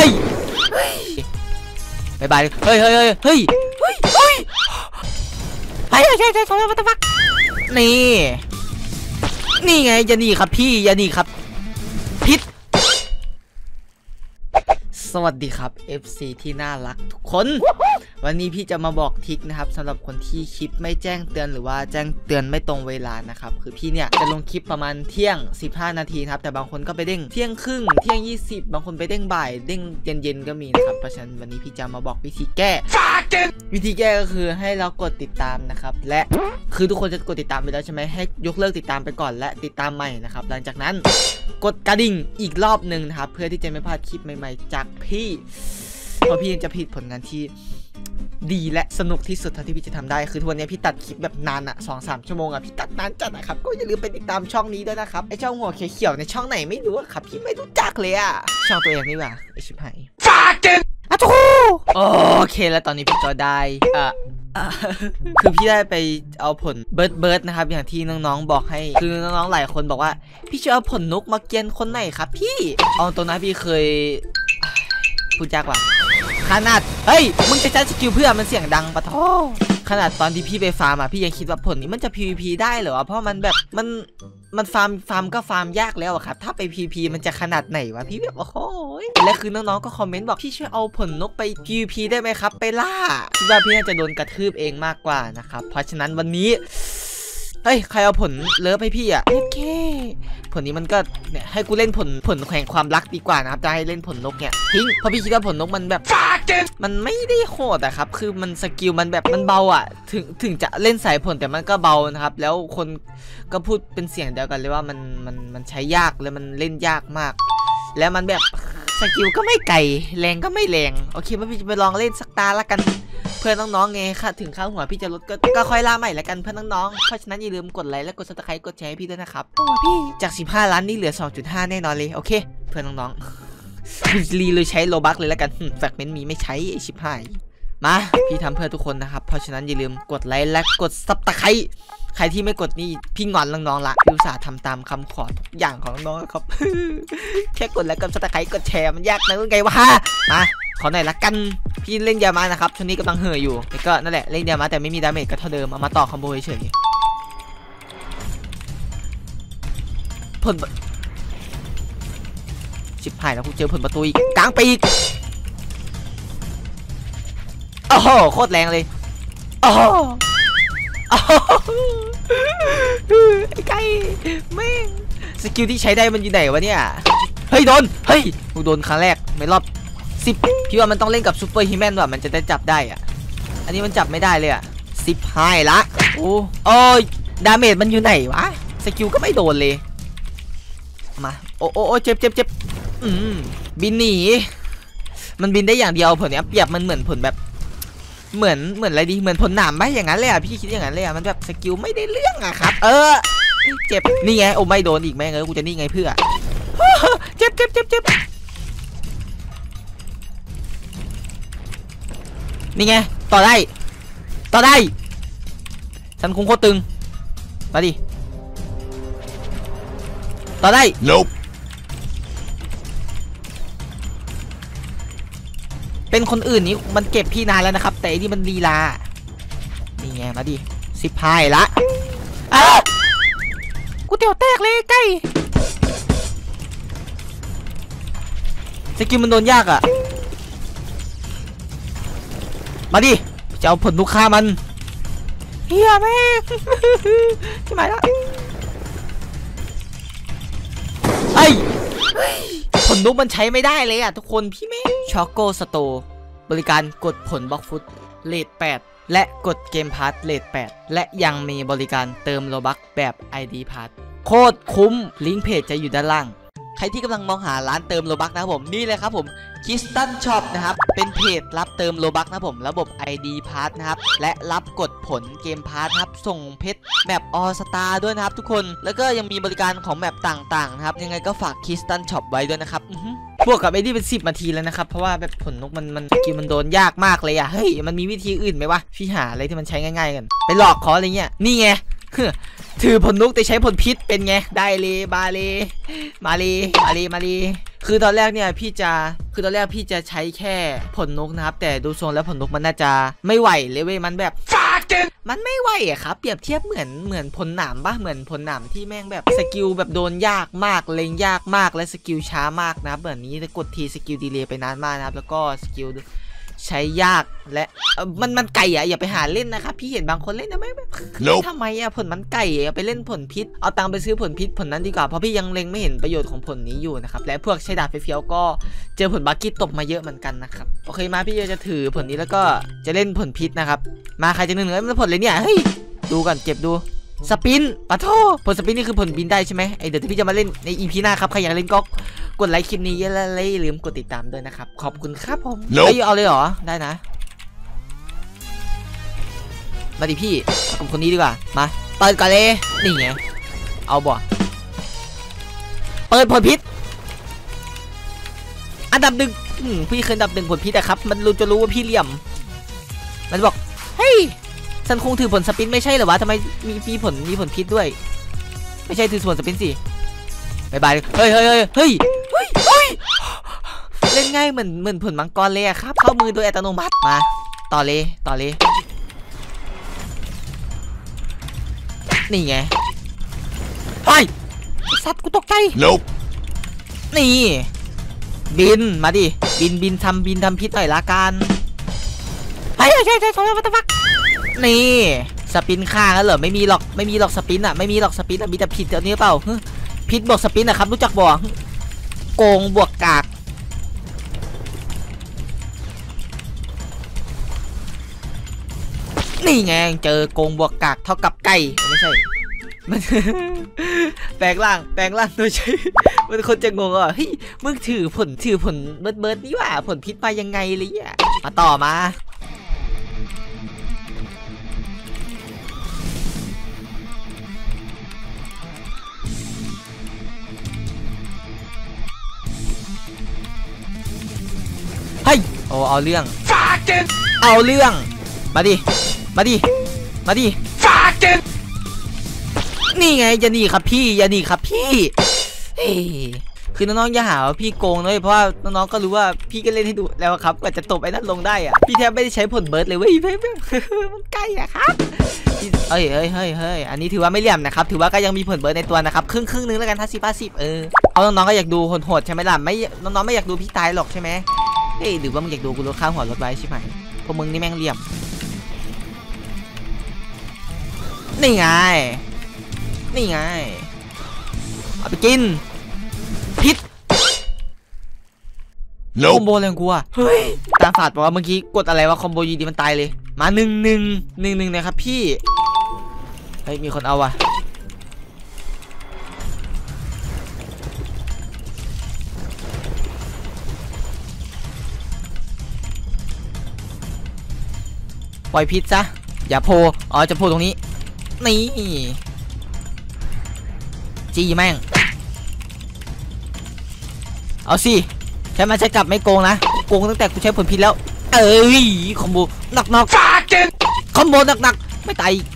อ้ยบายบายเฮ้ยเฮ้ยเฮ้ยเฮ้ยเฮ้ยเฮ้ยเฮ้ยใช่ใช่ใช่วัตฟักนี่ นี่ไงยานีครับพี่ยานีครับ พิษ สวัสดีครับ FC ที่น่ารักทุกคน วันนี้พี่จะมาบอกทริคนะครับสำหรับคนที่คลิปไม่แจ้งเตือนหรือว่าแจ้งเตือนไม่ตรงเวลานะครับคือพี่เนี่ยจะลงคลิปประมาณเที่ยง 15 นาทีนะครับแต่บางคนก็ไปเด้งเที่ยงครึ่งเที่ยง 20 บางคนไปเด้งบ่ายเด้งเย็นๆก็มีนะครับเพราะฉะนั้นวันนี้พี่จะมาบอกวิธีแก้วิธีแก้ก็คือให้เรากดติดตามนะครับและคือทุกคนจะกดติดตามไปแล้วใช่ไหมให้ยกเลิกติดตามไปก่อนและติดตามใหม่นะครับหลังจากนั้นกดกระดิ่งอีกรอบหนึ่งนะครับเพื่อที่จะไม่พลาดคลิปใหม่ ๆ จากพี่เพราะพี่จะผลิตผลงานที่ ดีและสนุกที่สุดเท่าที่พี่จะทำได้ คือทุกวันนี้พี่ตัดคลิปแบบนานอะสองสามชั่วโมงอะพี่ตัดนานจัดนะครับ ก็อย่าลืมไปติดตามช่องนี้ด้วยนะครับ ไอช่องหัวเขียวๆในช่องไหนไม่รู้อะครับพี่ไม่รู้จักเลยอะช่องตัวเองนี่หว่าไอชิบหายอะทูโอเคแล้วตอนนี้พี่ก็ได้อะอะคือพี่ได้ไปเอาผล Bird Bird นะครับ อย่างที่น้องๆบอกให้ คือน้องๆหลายคนบอกว่า พี่ช่วยเอาผลนกมาเกรียนคนไหนครับ พี่เอาตรงนั้นพี่เคยอะพูดยากว่ะ ขนาด เฮ้ย มึงจะใช้ skill เพื่อมันเสียงดังปะท้อขนาดตอนที่พี่ไปฟาร์มอะพี่ยังคิดว่าผลนี้มันจะ PVP ได้เหรอวะเพราะมันแบบมันมันฟาร์มฟาร์มก็ฟาร์มยากแล้วอะครับ ถ้าไป PVP มันจะขนาดไหนวะพี่แบบโอ้โหยและคือน้องๆก็คอมเมนต์บอกพี่ช่วยเอาผลนกไป PVP ได้ไหมครับ ไปล่าคิดว่าพี่น่าจะโดนกระทืบเองมากกว่านะครับเพราะฉะนั้นวันนี้ เฮ้ยใครเอาผล Love ให้พี่อะโอเค ผลนี้มันก็เนี่ยให้กูเล่นผลผลแข่งความรักดีกว่านะครับจะให้เล่นผลนกเนี่ยทิ้งเพราะพี่คิดว่าผลนกมันแบบมันไม่ได้โหดอะครับ คือมัน skill มันแบบมันเบาอะถึงถึงจะเล่นสายผลแต่มันก็เบานะครับ แล้วคนก็พูดเป็นเสียงเดียวกันเลยว่ามันมันมันใช้ยากแล้วมันเล่นยากมาก แล้วมันแบบ skill ก็ไม่ไกลแรงก็ไม่แรงโอเคว่าพี่จะไปลองเล่นสักตาละกัน เพื่อนน้องๆไงค่ะถึงข้าวหัวพี่จะลดก็ก็ค่อยล่าใหม่แล้วกันเพื่อน้องๆเพราะฉะนั้นอย่าลืมกดไลค์และกด subscribe กดแชร์ให้พี่ด้วยนะครับโอ้พี่จาก 15 ล้านนี่เหลือ 2.5 แน่นอนเลยโอเค เพื่อน้องๆรีเลยใช้ Robux เลยแล้วกันFragment มีไม่ใช้ไอชิบหายมาพี่ทำเพื่อทุกคนนะครับ เพราะฉะนั้นอย่าลืมกดไลค์และกด subscribe ใครที่ไม่กดนี่พี่งอนน้องๆละพี่อุตส่าห์ทำตามคำขอทุกอย่างของน้องๆครับแค่กดไลค์กด subscribe กดแชร์มันยากนะไงวะมา ขอหน่อยละกัน พี่เล่น Yama นะครับช่วงนี้กำลังเห่ออยู่แล้วก็นั่นแหละเล่น Yama แต่ไม่มี damage ก็เท่าเดิมเอามาต่อ combo เฉยๆผลชิบหายแล้วกูเจอผลประตูอีกกลางปีกโอ้โหโคตรแรงเลยโอ้โหโอ้โหไอ้ไก่แม่ง skill ที่ใช้ได้มันอยู่ไหนวะเนี่ย เฮ้ยโดน เฮ้ยกูโดนครั้งแรกไม่รอบ สิบพี่ว่ามันต้องเล่นกับ Superhuman ว่ะมันจะได้จับได้อะอันนี้มันจับไม่ได้เลยอะชิบหายละโอ้โอ้ย damage มันอยู่ไหนวะskill ก็ไม่โดนเลยมาโอ้โอ้โอ้เจ็บเจ็บเจ็บอืมบินหนีมันบินได้อย่างเดียวผลเนี้ยเปรียบมันเหมือนผลแบบ เหมือนเหมือนอะไรดีเหมือนผลหนามไหมอย่างนั้นเลยอะพี่คิดอย่างนั้นเลยอะมันแบบ skill ไม่ได้เรื่องอะครับ เออเจ็บนี่ไงโอ้ไม่โดนอีกแม่งเออกูจะนี่ไงเพื่อเจ็บเจ็บเจ็บเจ็บ นี่ไง ต่อได้ ต่อได้ ฉันคงโคตรตึง มาดิ ต่อได้ Nope. เป็นคนอื่นนี่มันเก็บพี่นานแล้วนะครับ แต่อันนี่มันลีลา นี่ไง มาดิสิบพายละอ้าวกูเตียวแตกเลยใกล้สกิลมันโดนยากอะ มาดิจะเอาผลลูกค้ามันเฮียแม่ที่หมายละไอ้ยผลนุกมันใช้ไม่ได้เลยอะทุกคนพี่แม่ช็อกโกสโตบริการกดผลบล็อกฟุตเลท8และกดเกมพาร์ทเลท8และยังมีบริการเติมโลบักแบบ ID พาร์ทโคตรคุ้มลิงก์เพจจะอยู่ด้านล่าง ใครที่กำลังมองหาร้านเติมโลบักนะครับผมนี่เลยครับผมคิสตันช็อปนะครับ เป็นเพจรับเติม Robux นะผมระบบ ID p a s s นะครับ และรับกดผล gamepass ครับ ส่งเพชร map All Star ด้วยนะครับทุกคนแล้วก็ยังมีบริการของ map ต่างๆนะครับ ยังไงก็ฝากคิสตันช็อปไว้ด้วยนะครับอื้อหือบวกกับไอ้นี่เป็น 10นาทีแล้วนะครับ เพราะว่าแบบผลนกมัน skill มันโดนยากมากเลยอะเฮ้ยมันมีวิธีอื่นไหมวะพี่หาอะไรที่มันใช้ง่ายๆกัน ไปหลอกคออะไรเงี้ยนี่ไง ถือผลนกแต่ใช้ผลพิษเป็นไง ได้เลยบาเลยมาเลยมาเลยมาเลยคือตอนแรกเนี่ยพี่จะคือตอนแรกพี่จะใช้แค่ผลนกนะครับ แต่ดูทรงแล้วผลนกมันน่าจะไม่ไหวเลยเว้ยมันแบบมันไม่ไหวอะครับเปรียบเทียบเหมือนเหมือนผลหนามปะเหมือนผลหนามที่แม่งแบบ skill แบบโดนยากมากเลยยากมากและ skill ช้ามากนะครับแบบนี้กดที skill delay ไปนานมากนะครับแล้วก็ skill ใช้ยากและเอ่อมันมันไก่อะอย่าไปหาเล่นนะครับพี่เห็นบางคนเล่นนะไม่แบบ Nope ทำไมอะผลมันไก่อะไปเล่นผลพิษเอาตังค์ไปซื้อผลพิษผลนั้นดีกว่าเพราะพี่ยังเล็งไม่เห็นประโยชน์ของผลนี้อยู่นะครับและพวกใช้ดาบเฟี้ยวๆก็เจอผลบักกี้ตบมาเยอะเหมือนกันนะครับโอเคมาพี่จะถือผลนี้แล้วก็จะเล่นผลพิษนะครับมาใครจะหนึ่งเอ้ยมันผลเลยเนี่ยเฮ้ยดูก่อนเก็บดูสปินปะโทผลสปินนี่คือผลบินได้ใช่ไหมไอเดี๋ยวพี่จะมาเล่นในอีพีหน้าครับใครอยากเล่นก็ กดไลค์คลิปนี้และอย่าลืมกดติดตามด้วยนะครับ ขอบคุณครับผม Nope เฮ้ยเอาเลยเหรอ ได้นะ มาดิพี่เอากับคนนี้ดีกว่า มา เปิดก่อนเลย นี่ไง เอาบ่ เปิดผลพิษ อันดับหนึ่งอืมพี่เคยอันดับหนึ่งผลพิษอะครับ มันรู้จะรู้ว่าพี่เหลี่ยม มันบอก เฮ้ยซันคงถือผลสปินไม่ใช่เหรอวะทำไมมีมีผลมีผลพิษด้วย ไม่ใช่ถือผลสปินสิบายบาย เฮ้ยเฮ้ยเฮ้ย ล่นง่ายเหมือนเหมือนผลมังกรเลยอะครับ เข้ามือโดยอัตโนมัติมาต่อเลยต่อเลยนี่ไงเฮ้ยไอ้สัตว์กูตกใจ Nope. นี่ บินมาดิบินบินทำบินทำพิษหน่อยละกันไปใช่ใช่ใช่ใช่วัตฟักนี่สปินข้างแล้วเหรอไม่มีหรอกไม่มีหรอกสปินอะไม่มีหรอกสปินอะมีแต่พิษเดี๋ยวนี้เปล่าฮึพิษบวกสปินอะครับรู้จักบ่ฮึโกงบวกกาก นี่ไงเจอโกงบวกกากเท่ากับไก่ไม่ใช่มันแปลงร่างแปลงร่างโดยใช้มันคนจะงงอะเฮ้ยมึงถือผลถือผลเบิร์ดเบิร์ดนี่หว่า ผลพิษมายังไงเลยอะมาต่อมาเฮ้ยโอ้เอาเรื่อง Fucking เอาเรื่อง มาดิ มาดิ มาดิ fucking นี่ไงอย่าหนีครับพี่อย่าหนีครับพี่เฮ้ยคือน้องๆอย่าหาว่าพี่โกงเลยเพราะว่าน้องๆก็รู้ว่าพี่ก็เล่นให้ดูแล้วครับกว่าจะตบไอ้นั่นลงได้อะพี่แทบไม่ได้ใช้ผลเบิร์ดเลยเว้ยเว้ยเว้ยมันใกล้อะครับพี่เฮ้ยเฮ้ยเฮ้ยเฮ้ยอันนี้ถือว่าไม่เหลี่ยมนะครับถือว่าก็ยังมีผลเบิร์ดในตัวนะครับครึ่งครึ่งนึงแล้วกันห้าสิบห้าสิบเออเอาน้องๆก็อยากดูโหดๆใช่ไหมล่ะไม่น้องๆไม่อยากดูพี่ตายหรอกใช่ไหมเฮ้ยหรือว่ามึงอยากดูกูลดค่าหัวรถไว้ใช่ไหมพวกมึงนี่แม่งเหลี่ยม นี่ไง นี่ไง เอาไปกิน พิษคอม Nope. โบอะไรของกูอะเฮ้ย ตาฝาดบอกว่าเมื่อกี้กดอะไรวะคอมโบอยีดีมันตายเลย มาหนึ่งหนึ่งหนึ่งหนึ่งนะครับพี่ เฮ้ย มีคนเอาว่ะปล่อยพิษซะ อย่าโพ อ๋อ จะโพตรงนี้ นี่จีแม่ง เอาสิใช้มาใช้กลับไม่โกงนะ โกงตั้งแต่กูใช้ผลพิษแล้ว เอ้ยคอมโบหนักหนัก Fucking คอมโบหนักหนักไม่ตายอีก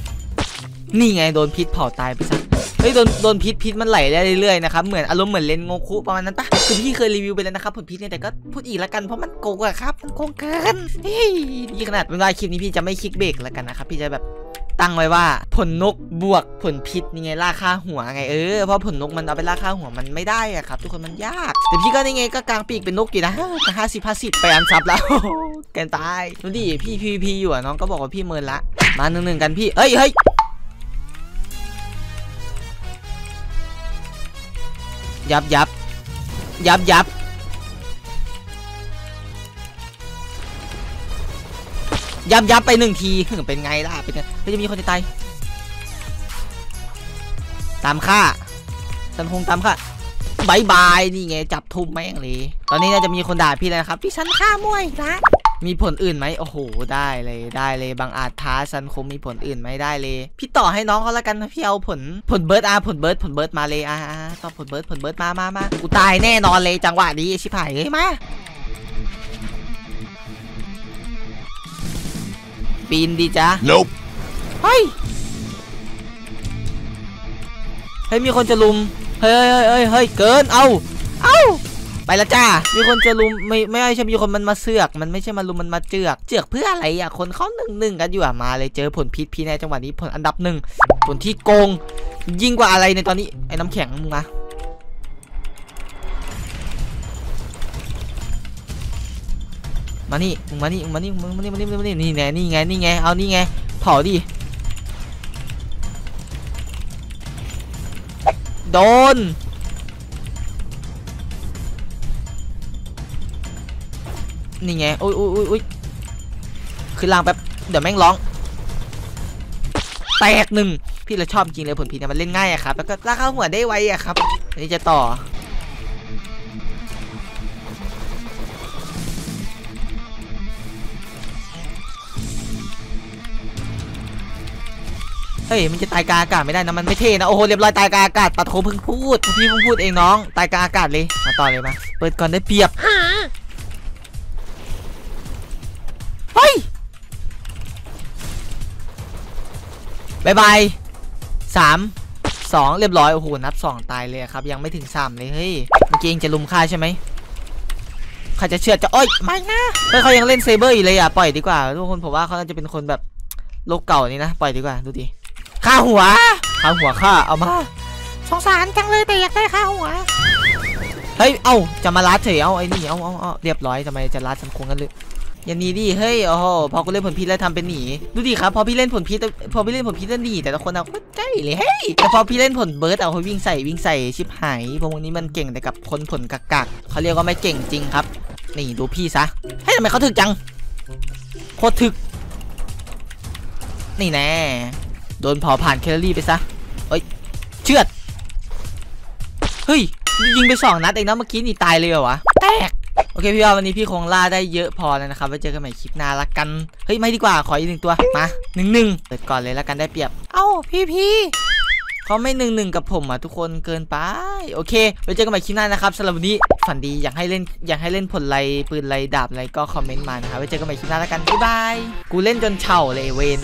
นี่ไงโดนพิษเผาตายไปซะเฮ้ยโดนโดนพิษพิษมันไหลได้เรื่อยๆนะครับเหมือนอารมณ์เหมือนเลนโงคุประมาณนั้นปะคือพี่เคยรีวิวไปแล้วนะครับผลพิษเนี่ยแต่ก็พูดอีกแล้วกันเพราะมันโกงอะครับมันโกงเกินเฮ้ยนี่ขนาดเป็นว่าคลิปนี้พี่จะไม่คลิกเบรกแล้วกันนะครับพี่จะแบบ ตั้งไว้ว่า ผลนกบวกผลพิษนี่ไงล่าค่าหัวไงเออเพราะผลนกมันเอาไปล่าค่าหัวมันไม่ได้อะครับ ทุกคนมันยาก แต่พี่ก็นี่ไงก็กลางปีกเป็นนกอยู่นะแต่ห้าสิบห้าสิบไปอันซับแล้วแกนตายดูดิพี่พีพีอยู่อะน้องก็บอกว่าพี่เมินละ มาหนึ่งหนึ่งกันพี่เอ้ยเฮ้ยยับยับยับยับ ยับยับไปหนึ่งทีเป็นไงล่ะเป็นไงเฮ้ยจะมีคนจะตายตามค่าสันคงตามค่าบายบายนี่ไงจับทุ่มแม่งเลยตอนนี้น่าจะมีคนด่าพี่แล้วครับพี่ฉันฆ่ามวยนะมีผลอื่นไหมโอ้โห ได้เลยได้เลย บางอาจท้าซันคงมีผลอื่นไหมได้เลย พี่ต่อให้น้องเขาละกันพี่เอาผลผลเบิร์ดอาผลเบิร์ดผลเบิร์ดมาเลยอาต่อผลเบิร์ดผลเบิร์ดมามามากูตายแน่นอนเลยจังหวะนี้ชิบหายเฮ้ยมา ปีนดีจ้ะ Nope. เฮ้ย เฮ้ย มีคนจะลุม เฮ้ยเฮ้ยเฮ้ยเฮ้ยเกิน เอาเอาไปแล้วจ้า มีคนจะลุมไม่ไม่ใช่มีคนมันมาเสือก มันไม่ใช่มาลุมมันมาเจือก เจือกเพื่ออะไรอะ คนเขาหนึ่งหนึ่งกันอยู่อะ มาเลยเจอผลพิษพี่ในจังหวะนี้ผลอันดับหนึ่งผลที่โกงยิ่งกว่าอะไรในตอนนี้ไอ้น้ำแข็งมึงมา มานี่มึงมานี่มึงมานี่มึงมานี่มานี่มานี่นี่ไงนี่ไงนี่ไงเอานี่ไงเผาดิโดนนี่ไงอุ้ยอุ้ยอุ้ยอุ้ยขึ้นล่างแป๊บเดี๋ยวแม่งร้องแตกหนึ่งพี่เราชอบจริงเลยผลพีเนี่ยมันเล่นง่ายอะครับแล้วก็ลากเข้าหัวได้ไวอะครับนนี้จะต่อ เฮ้ยมันจะตายกลางอากาศไม่ได้นะมันไม่เท่นะโอ้โหเรียบร้อยตายกลางอากาศปัดโธ่เพิ่งพูดพี่เพิ่งพูดเองน้องตายกลางอากาศเลยมาต่อเลยมาเปิดก่อนได้เปรียบเฮ้ย bye bye สามสองเรียบร้อยโอ้โหนับสองตายเลยครับ ยังไม่ถึงสามเลยเฮ้ยเมื่อกี้เองจะรุมฆ่าใช่ไหมใครจะเชื่อจะโอ้ยไม่นะเฮ้ยเขายังเล่น Saber อยู่เลยอะปล่อยดีกว่าทุกคนผมว่าเขาน่าจะเป็นคนแบบโลกเก่านี่นะปล่อยดีกว่าดูดิ ฆ่าหัวฆ่าหัวฆ่าเอามา สงสารจังเลยแต่อยากได้ค่าหัว เฮ้ย เอ้า จะมาลัดเฉย เอ้าไอ้นี่ เอ้าเอ้าเอ้าเรียบร้อยทำไมจะลัดสังคงกันเลยอย่าหนีดิ เฮ้ย โอ้โห พอกูเล่นผลพิษแล้วทำเป็นหนี ดูดิครับ พอพี่เล่นผลพิษ พอพี่เล่นผลพิษแล้วหนี แต่ละคนเอาโคตรใจเลย เฮ้ย แต่พอพี่เล่นผลเบิร์ดเอาเขาวิ่งใส่วิ่งใส่ชิบหาย พวกนี้มันเก่งแต่กับคนผลกักกักๆเขาเรียกว่าไม่เก่งจริงครับ นี่ดูพี่ซะ เฮ้ยทำไมเขาถึกจัง โคตรถึก นี่แน่ โดนเผาผ่านแคลอรี่ไปซะเอ้ยเชือดเฮ้ยยิงไปสองนัดเองนะเมื่อกี้นี่ตายเลยเหรอวะแตกโอเคพี่ว่าวันนี้พี่คงล่าได้เยอะพอแล้วนะครับไว้เจอกันใหม่คลิปหน้าละกันเฮ้ยไม่ดีกว่าขออีกหนึ่งตัวมาหนึ่งหนึ่งเปิดก่อนเลยละกันได้เปรียบ เอ้าพี่พี่เขาไม่หนึ่งหนึ่งกับผมอะทุกคนเกินไป โอเคไว้เจอกันใหม่คลิปหน้านะครับสำหรับวันนี้ฝันดีอยากให้เล่นอยากให้เล่นผลไรปืนไรดาบอะไรก็คอมเมนต์มานะครับไว้เจอกันใหม่คลิปหน้าละกันบ๊ายบายกูเล่นจนเฉ่าเลยเวน